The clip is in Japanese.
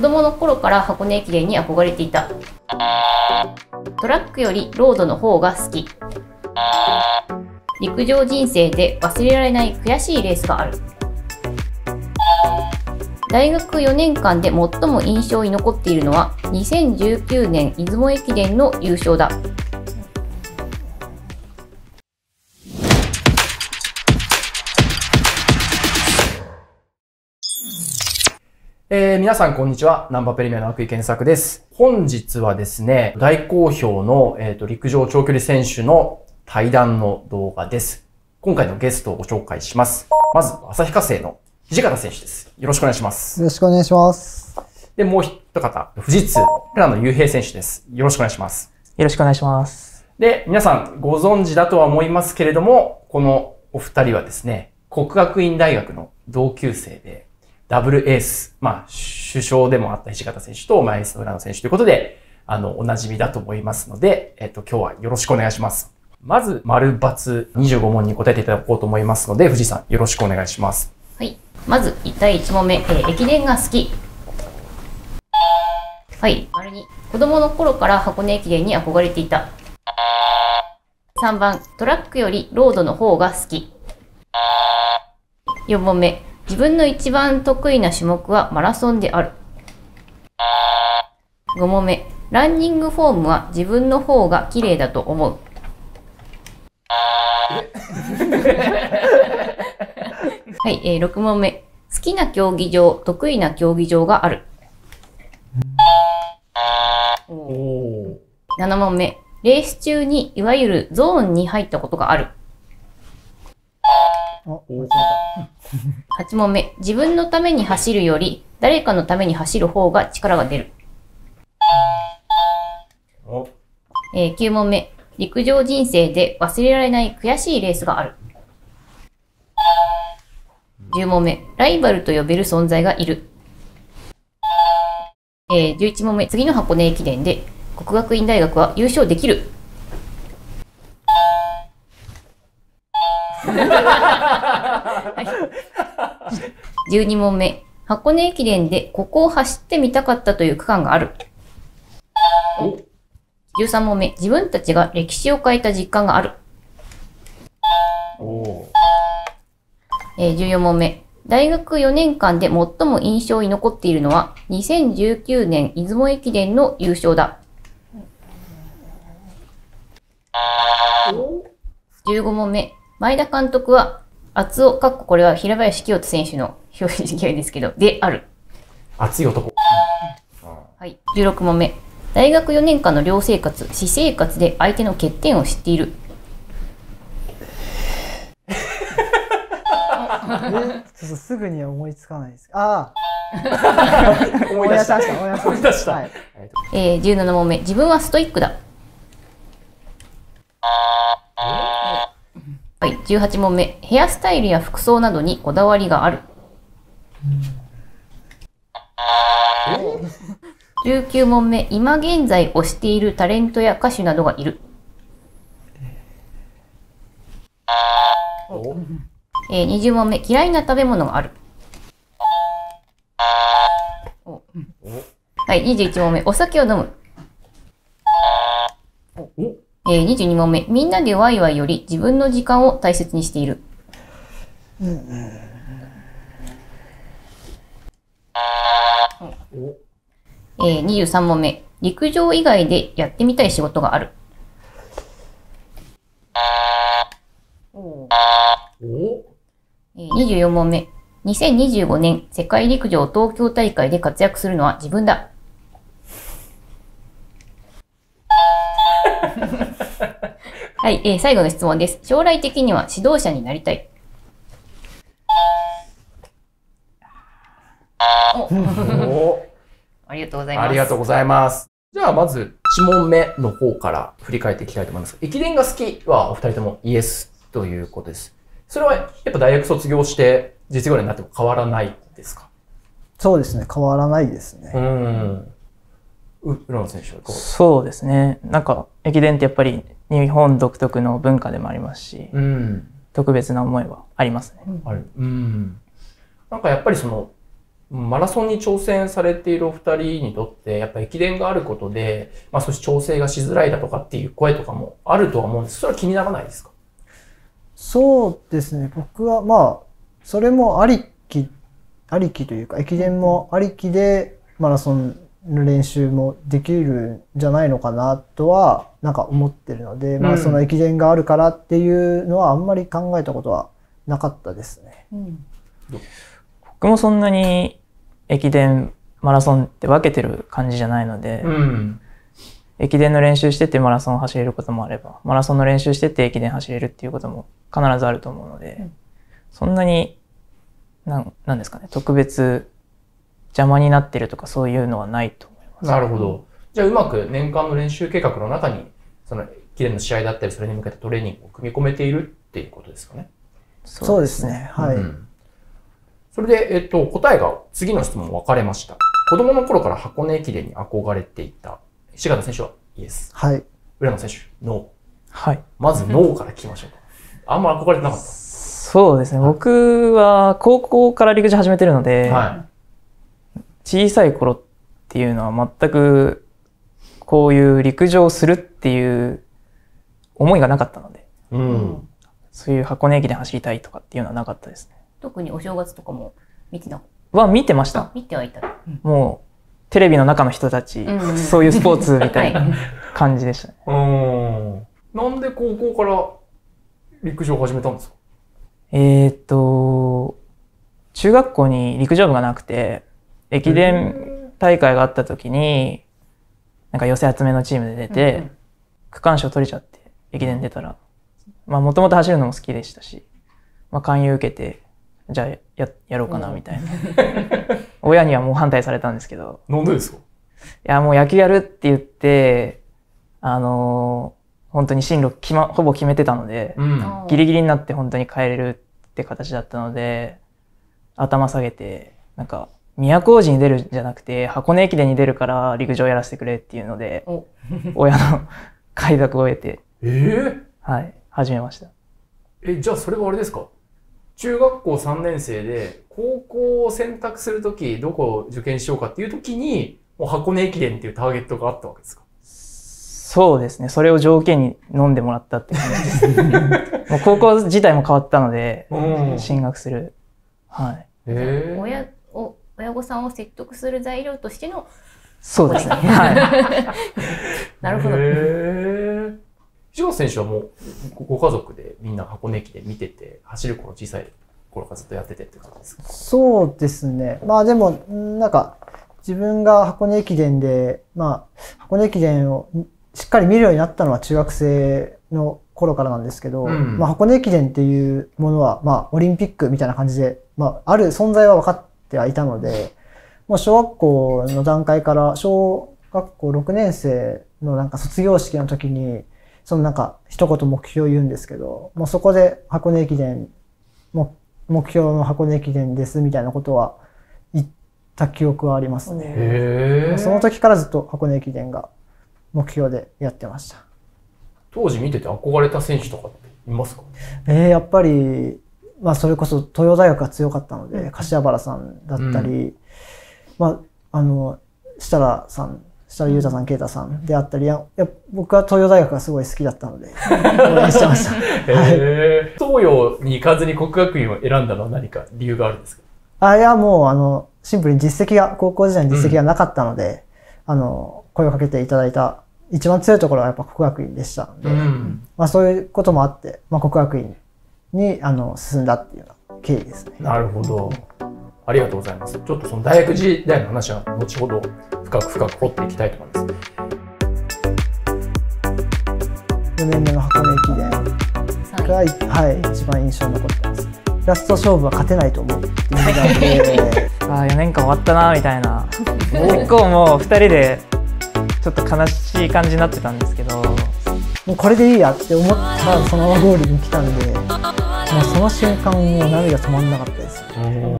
子供の頃から箱根駅伝に憧れていた。トラックよりロードの方が好き。陸上人生で忘れられない悔しいレースがある。大学4年間で最も印象に残っているのは2019年出雲駅伝の優勝だ。えー、皆さんこんにちは。ナンバープレミアの悪意検索です。本日はですね、大好評の、えー、と陸上長距離選手の対談の動画です。今回のゲストをご紹介します。まず、旭化成の土方選手です。よろしくお願いします。よろしくお願いします。で、もう一方、富士通、平野雄平選手です。よろしくお願いします。よろしくお願いします。で、皆さんご存知だとは思いますけれども、このお二人はですね、国学院大学の同級生で、ダブルエース、まあ、首相でもあった土方選手と、まあ、エースの浦野選手ということで、あの、お馴染みだと思いますので、えっと、今日はよろしくお願いします。まず、丸 ×25 問に答えていただこうと思いますので、藤井さん、よろしくお願いします。はい。まず、第1問目、えー駅伝が好き。はい。丸に、子供の頃から箱根駅伝に憧れていた。3番、トラックよりロードの方が好き。4問目、自分の一番得意な種目はマラソンである。5問目、ランニングフォームは自分の方が綺麗だと思う。はい、えー、6問目。好きな競技場、得意な競技場がある。おお7問目。レース中にいわゆるゾーンに入ったことがある。あ、間違え8問目。自分のために走るより誰かのために走る方が力が出る。おえー、9問目。陸上人生で忘れられない悔しいレースがある。10問目。ライバルと呼べる存在がいる。えー、11問目。次の箱根駅伝で国学院大学は優勝できる。はい12問目。箱根駅伝でここを走ってみたかったという区間がある。お13問目。自分たちが歴史を変えた実感がある。おえー14問目。大学4年間で最も印象に残っているのは2019年出雲駅伝の優勝だ。15問目。前田監督は厚尾、かっここれは平林清人選手の表示ですけど、である。熱い男。はい。16問目。大学4年間の寮生活、私生活で相手の欠点を知っている。た。ちょっとすぐには思いつかないです。ああ、思い出した。思い出しました。思い出しました。思い出したはい。えー、17問目。自分はストイックだ。はい。18問目。ヘアスタイルや服装などにこだわりがある。19問目。今現在推しているタレントや歌手などがいる。おえー、20問目。嫌いな食べ物がある。おはい。21問目。お酒を飲む。おえー、22問目。みんなでワイワイより自分の時間を大切にしている。おえー、23問目。陸上以外でやってみたい仕事がある。おえー、24問目。2025年世界陸上東京大会で活躍するのは自分だ。はい、えー、最後の質問です。将来的には指導者になりたい。おおありがとうございます。ありがとうございます。じゃあ、まず、1問目の方から振り返っていきたいと思います。駅伝が好きはお二人ともイエスということです。それは、やっぱ大学卒業して、実業団になっても変わらないですか？そうですね。変わらないですね。うん。う、浦野選手はそうですね。なんか、駅伝ってやっぱり日本独特の文化でもありますし、うん。特別な思いはありますね。ある。うん。なんかやっぱりその、マラソンに挑戦されているお二人にとって、やっぱ駅伝があることで、まあ、そして調整がしづらいだとかっていう声とかもあるとは思うんです。それは気にならないですか？そうですね僕はまあそれもありきありきというか駅伝もありきでマラソンの練習もできるんじゃないのかなとはなんか思ってるので、まうんあその駅伝があるからっていうのはあんまり考えたことはなかったですね。うん僕もそんなに駅伝、マラソンって分けてる感じじゃないので、うん。駅伝の練習しててマラソンを走れることもあれば、マラソンの練習してて駅伝走れるっていうことも必ずあると思うので、うんそんなに、なんなんですかね、特別邪魔になってるとかそういうのはないと思います。なるほど。じゃあうまく年間の練習計画の中に、その駅伝の試合だったり、それに向けたトレーニングを組み込めているっていうことですかね。そうですね。はい。うんそれで、えっと、答えが次の質問分かれました。子供の頃から箱根駅伝に憧れていた。石形選手はイエス。はい。浦野選手、ノー。はい。まずノーから聞きましょうか。あんま憧れてなかっそうですね。僕は高校から陸上始めてるので、た。は小さい頃っていうのは全くこういう陸上をするっていう思いがなかったので、い。うん。そういう箱根駅伝走りたいとかっていうのはなかったですね。特にお正月とかも見てなかっは見てましたた。。見てはいた。もうテレビの中の人たち、うんそういうスポーツみたいはな感じでしたね。うん。なんで高校から陸上を始めたんですか？えーっと、中学校に陸上部がなくて、駅伝大会があった時に、なんか寄せ集めのチームで出て、うんうん。区間賞取れちゃって、駅伝出たら、まあもともと走るのも好きでしたし、まあ勧誘受けて、じゃあややろうかなみたいな。親にはもう反対されたんですけど、なんでですか？いやもう野球やるって言って、あのー本当に進路決ま、ほぼ決めてたので、うん。ギリギリになって本当に帰れるって形だったので、頭下げて、なんか、都大路に出るんじゃなくて、箱根駅伝に出るから陸上やらせてくれっていうので、お親の快諾を得て、ええはい、始めました。え、じゃあそれはあれですか？中学校3年生で、高校を選択するとき、どこを受験しようかっていうときに、もう箱根駅伝っていうターゲットがあったわけですか？そうですね。それを条件に飲んでもらったって感じです。もう高校自体も変わったので、うん進学する。はい。ええ親を親御さんを説得する材料としてのそうですね。はい。なるほど。へえ。石川選手はもうごご家族でみんな箱根駅伝見てて、走る頃小さい頃からずっとやっててって感じですか？そうですね。まあでも、んなんか、自分が箱根駅伝で、まあ、箱根駅伝をんしっかり見るようになったのは中学生の頃からなんですけど、うんまあ箱根駅伝っていうものは、まあオリンピックみたいな感じで、まあある存在は分かってはいたので、もう小学校の段階から、小学校6年生のなんか卒業式の時に、そのなんか一言目標を言うんですけど、もうそこで箱根駅伝、も目標の箱根駅伝ですみたいなことは言った記憶はありますね。その時からずっと箱根駅伝が目標でやってました。当時見てて憧れた選手とかっていますか？えー、やっぱり、まあそれこそ東洋大学が強かったので、柏原さんだったり、まあ、あの、設楽さん、設楽裕太さん、啓太さんであったり、やや僕は東洋大学がすごい好きだったので、応援してました。はい。東洋に行かずに国学院を選んだのは何か理由があるんですか？あ、いや、もう、あの、シンプルに実績が、高校時代に実績がなかったので、あの、声をかけていただいた、一番強いところはやっぱ国学院でしたので、ん。まあそういうこともあって、まあ国学院に、あの、進んだっていうような経緯ですね。なるほど。ありがとうございます。ちょっとその大学時代の話は後ほど深く深く掘っていきたいと思います。4年目の箱根駅伝3が、はい、一番印象に残ってます。ラスト勝負は勝てないと思うっていうで、ああ、4年間終わったな、みたいな。結構もう2人で、ちょっと悲しい感じになってたんですけど、もうこれでいいやって思ったらそのままゴールに来たんで、もうその瞬間もう涙止まんなかったです。